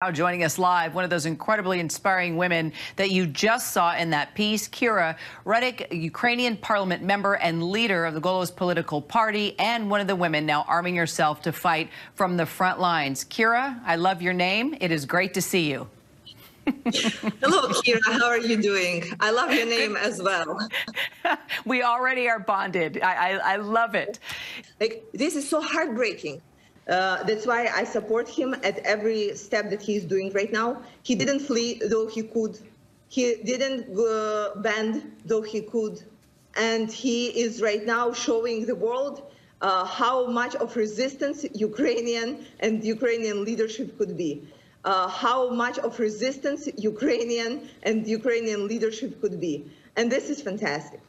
Now joining us live, one of those incredibly inspiring women that you just saw in that piece, Kira Rudik, Ukrainian parliament member and leader of the Golos political party, and one of the women now arming herself to fight from the front lines. Kira, I love your name. It is great to see you. Hello, Kira. How are you doing? I love your name as well. we already are bonded. I, I, I love it. Like this is so heartbreaking. Uh, that's why I support him at every step that he's doing right now. He didn't flee, though he could. He didn't uh, bend, though he could. And he is right now showing the world uh, how much of resistance Ukrainian and Ukrainian leadership could be. Uh, how much of resistance Ukrainian and Ukrainian leadership could be. And this is fantastic.